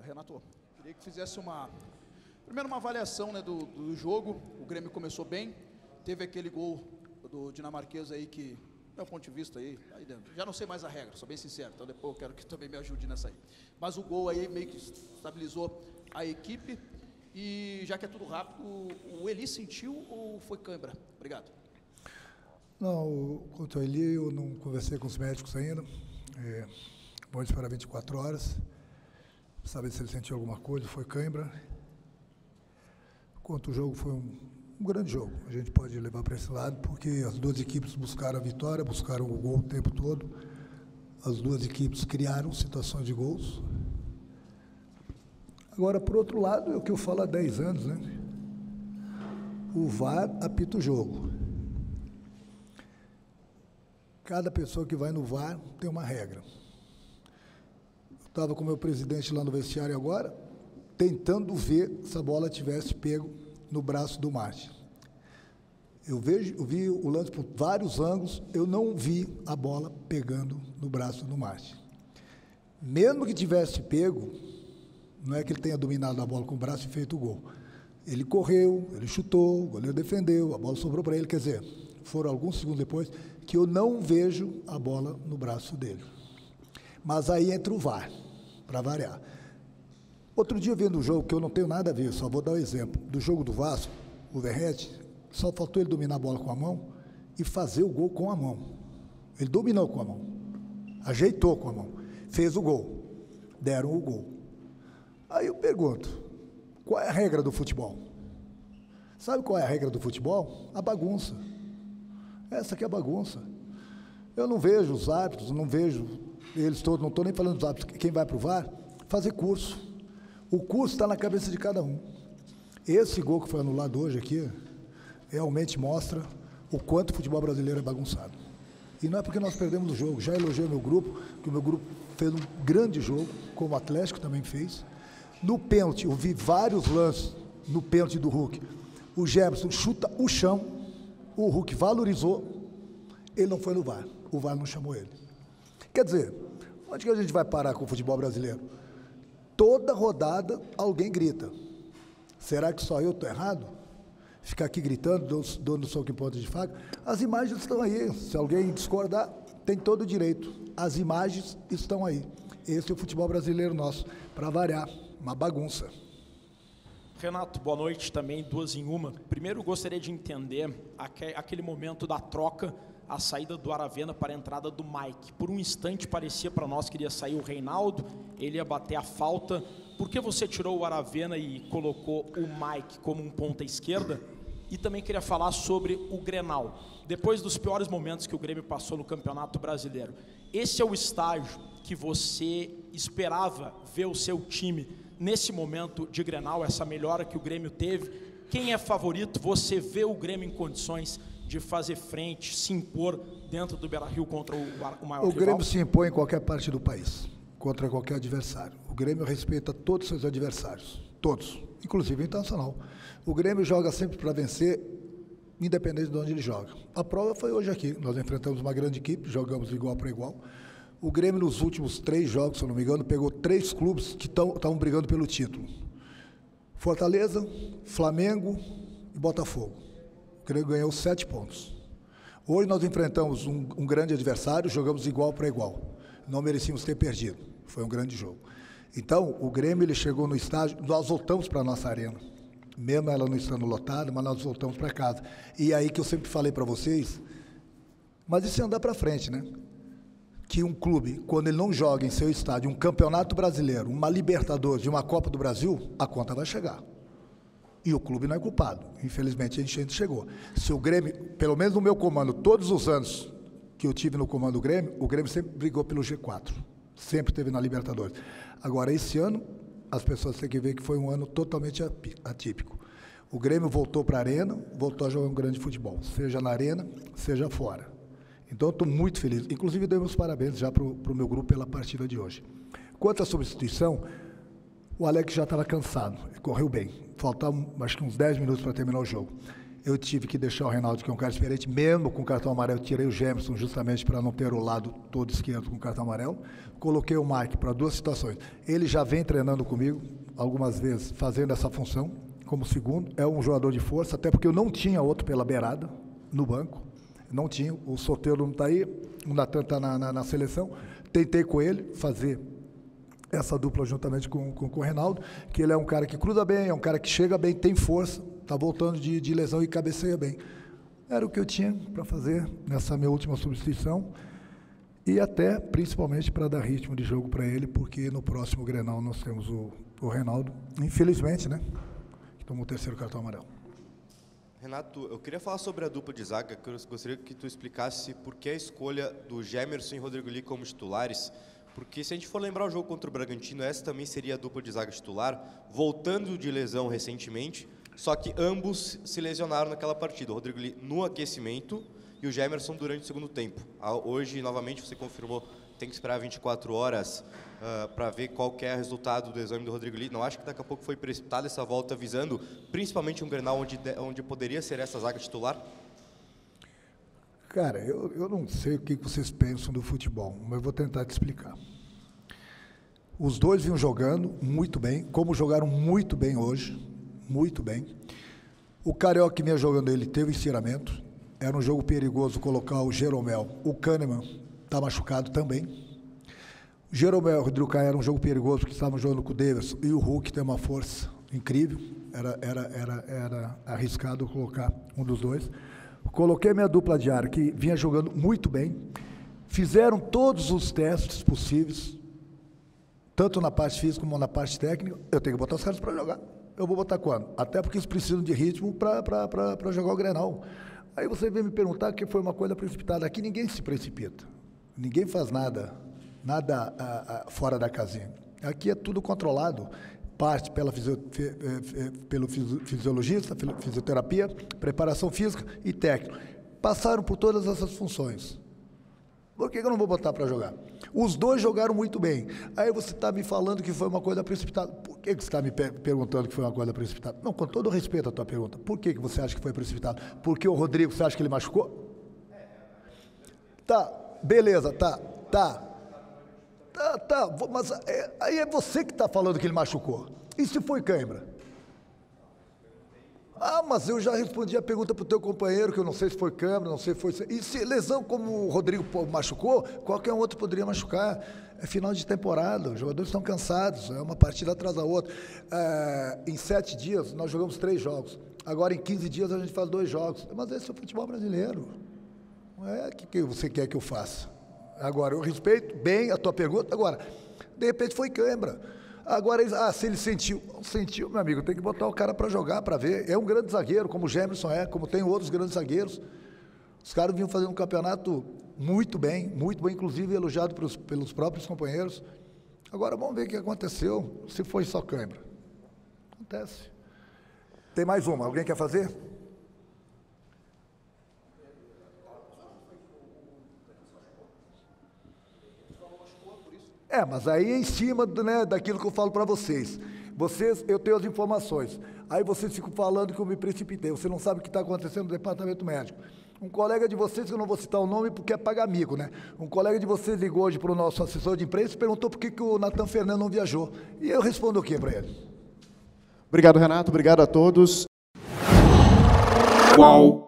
Renato, queria que fizesse uma. Primeiro, uma avaliação né, do, do jogo. O Grêmio começou bem, teve aquele gol do dinamarquês aí que, do meu ponto de vista aí, aí dentro. Já não sei mais a regra, sou bem sincero, então depois eu quero que também me ajude nessa aí. Mas o gol aí meio que estabilizou a equipe. E já que é tudo rápido, o Eli sentiu ou foi câimbra? Obrigado. Não, quanto ao Eli, eu não conversei com os médicos ainda. É, vamos esperar 24 horas. Saber se ele sentiu alguma coisa, foi cãibra. Quanto o jogo foi um, um grande jogo, a gente pode levar para esse lado, porque as duas equipes buscaram a vitória, buscaram o gol o tempo todo. As duas equipes criaram situações de gols. Agora, por outro lado, é o que eu falo há 10 anos, né? O VAR apita o jogo. Cada pessoa que vai no VAR tem uma regra. Estava com o meu presidente lá no vestiário agora, tentando ver se a bola tivesse pego no braço do Marte. Eu, vejo, eu vi o lance por vários ângulos, eu não vi a bola pegando no braço do Marte. Mesmo que tivesse pego, não é que ele tenha dominado a bola com o braço e feito o gol. Ele correu, ele chutou, o goleiro defendeu, a bola sobrou para ele. Quer dizer, foram alguns segundos depois que eu não vejo a bola no braço dele. Mas aí entra o VAR para variar. Outro dia, vendo o jogo, que eu não tenho nada a ver, só vou dar o um exemplo, do jogo do Vasco, o Verrete, só faltou ele dominar a bola com a mão e fazer o gol com a mão. Ele dominou com a mão, ajeitou com a mão, fez o gol, deram o gol. Aí eu pergunto, qual é a regra do futebol? Sabe qual é a regra do futebol? A bagunça. Essa aqui é a bagunça. Eu não vejo os árbitros, não vejo eles todos, não estou nem falando dos árbitros, quem vai para o VAR, fazer curso. O curso está na cabeça de cada um. Esse gol que foi anulado hoje aqui, realmente mostra o quanto o futebol brasileiro é bagunçado. E não é porque nós perdemos o jogo. Já elogiei o meu grupo, que o meu grupo fez um grande jogo, como o Atlético também fez. No pênalti, eu vi vários lances no pênalti do Hulk. O Jefferson chuta o chão, o Hulk valorizou, ele não foi no VAR. O VAR não chamou ele. Quer dizer, onde que a gente vai parar com o futebol brasileiro? Toda rodada alguém grita. Será que só eu estou errado? Ficar aqui gritando, dando soco em ponta de faca? As imagens estão aí. Se alguém discordar, tem todo o direito. As imagens estão aí. Esse é o futebol brasileiro nosso, para variar, uma bagunça. Renato, boa noite também, duas em uma. Primeiro, gostaria de entender aquele momento da troca a saída do Aravena para a entrada do Mike. Por um instante parecia para nós que iria sair o Reinaldo, ele ia bater a falta. Por que você tirou o Aravena e colocou o Mike como um ponta esquerda? E também queria falar sobre o Grenal. Depois dos piores momentos que o Grêmio passou no Campeonato Brasileiro, esse é o estágio que você esperava ver o seu time nesse momento de Grenal, essa melhora que o Grêmio teve? Quem é favorito? Você vê o Grêmio em condições de fazer frente, se impor dentro do Beira-Rio contra o, o maior O Grêmio se impõe em qualquer parte do país, contra qualquer adversário. O Grêmio respeita todos os seus adversários, todos, inclusive o internacional. O Grêmio joga sempre para vencer, independente de onde ele joga. A prova foi hoje aqui. Nós enfrentamos uma grande equipe, jogamos igual para igual. O Grêmio, nos últimos três jogos, se eu não me engano, pegou três clubes que estavam brigando pelo título: Fortaleza, Flamengo e Botafogo. Grêmio ganhou sete pontos. Hoje nós enfrentamos um, um grande adversário, jogamos igual para igual. Não merecíamos ter perdido. Foi um grande jogo. Então, o Grêmio ele chegou no estágio, nós voltamos para a nossa arena. Mesmo ela não estando lotada, mas nós voltamos para casa. E aí que eu sempre falei para vocês, mas isso é andar para frente, né? Que um clube, quando ele não joga em seu estádio um campeonato brasileiro, uma Libertadores e uma Copa do Brasil, a conta vai chegar. E o clube não é culpado. Infelizmente, a gente chegou. Se o Grêmio, pelo menos no meu comando, todos os anos que eu tive no comando do Grêmio, o Grêmio sempre brigou pelo G4. Sempre teve na Libertadores. Agora, esse ano, as pessoas têm que ver que foi um ano totalmente atípico. O Grêmio voltou para a arena, voltou a jogar um grande futebol, seja na arena, seja fora. Então, estou muito feliz. Inclusive, dei meus parabéns já para o meu grupo pela partida de hoje. Quanto à substituição, o Alex já estava cansado, correu bem. Faltavam acho que uns 10 minutos para terminar o jogo. eu tive que deixar o Reinaldo, que é um cara experiente, mesmo com cartão amarelo, tirei o Gemerson justamente para não ter o lado todo esquerdo com cartão amarelo. Coloquei o Mike para duas situações. Ele já vem treinando comigo, algumas vezes, fazendo essa função, como segundo. É um jogador de força, até porque eu não tinha outro pela beirada, no banco. Não tinha. O Soteiro não está aí, o Natan está na, na, na seleção. Tentei com ele fazer essa dupla juntamente com, com, com, o Reinaldo, que ele é um cara que cruza bem, é um cara que chega bem, tem força, está voltando de, de, lesão e cabeceia bem. Era o que eu tinha para fazer nessa minha última substituição e até, principalmente, para dar ritmo de jogo para ele, porque no próximo Grenal nós temos o, o Reinaldo, infelizmente, né, que tomou o terceiro cartão amarelo. Renato, eu queria falar sobre a dupla de zaga, que eu gostaria que tu explicasse por que a escolha do Gemerson e Rodrigo Lee como titulares, porque se a gente for lembrar o jogo contra o Bragantino, essa também seria a dupla de zaga titular, voltando de lesão recentemente, só que ambos se lesionaram naquela partida. O Rodrigo Lee no aquecimento e o Gemerson durante o segundo tempo. Hoje, novamente, você confirmou, tem que esperar 24 horas uh, ah, para ver qual é o resultado do exame do Rodrigo Lee. Não acho que daqui a pouco foi precipitada essa volta visando principalmente um Grenal onde, onde poderia ser essa zaga titular? Cara, eu, eu não sei o que vocês pensam do futebol, mas eu vou tentar te explicar. Os dois vinham jogando muito bem, como jogaram muito bem hoje, muito bem. O Carioca que vinha jogando ele teve estiramento, era um jogo perigoso colocar o Jeromel. O Kahneman está machucado também. O Jeromel e o Rodrigo era um jogo perigoso, porque estavam jogando com o Davis e o Hulk tem uma força incrível. Era, era, era, era arriscado colocar um dos dois. Coloquei minha dupla de ar, que vinha jogando muito bem. Fizeram todos os testes possíveis, tanto na parte física como na parte técnica. Eu tenho que botar os caras para jogar. Eu vou botar quando? Até porque eles precisam de ritmo para jogar o Grenal. Aí você vem me perguntar que foi uma coisa precipitada. Aqui ninguém se precipita. Ninguém faz nada, nada ah, ah, fora da casinha. Aqui é tudo controlado parte pela fisio, pelo fisiologista, fisioterapia, preparação física e técnico. Passaram por todas essas funções. Por que eu não vou botar para jogar? Os dois jogaram muito bem. Aí você está me falando que foi uma coisa precipitada. Por que, você está me per perguntando que foi uma coisa precipitada? Não, com todo respeito à tua pergunta. Por que, que você acha que foi precipitado? Porque o Rodrigo, você acha que ele machucou? Tá, beleza, tá, tá. Tá, tá, mas é, aí é você que está falando que ele machucou. E se foi cãibra? Ah, mas eu já respondi a pergunta para o teu companheiro, que eu não sei se foi câmera, não sei se foi. E se lesão como o Rodrigo machucou, qualquer outro poderia machucar. É final de temporada, os jogadores estão cansados, é uma partida atrás da outra. É, em sete dias, nós jogamos três jogos. Agora, em 15 dias, a gente faz dois jogos. Mas esse é o futebol brasileiro. Não é o que, que você quer que eu faça. Agora, eu respeito bem a tua pergunta. Agora, de repente foi câimbra. Agora, ah, se ele sentiu, sentiu, meu amigo, tem que botar o cara para jogar, para ver. É um grande zagueiro, como o Gemerson é, como tem outros grandes zagueiros. Os caras vinham fazendo um campeonato muito bem, muito bem, inclusive elogiado pelos, pelos próprios companheiros. Agora vamos ver o que aconteceu, se foi só câimbra. Acontece. Tem mais uma, alguém quer fazer? É, mas aí é em cima né, daquilo que eu falo para vocês. Vocês, eu tenho as informações. Aí vocês ficam falando que eu me precipitei. Você não sabe o que está acontecendo no departamento médico. Um colega de vocês, que eu não vou citar o nome porque é paga amigo, né? Um colega de vocês ligou hoje para o nosso assessor de imprensa e perguntou por que, que o Natan Fernando não viajou. E eu respondo o quê para ele? Obrigado, Renato. Obrigado a todos. Qual?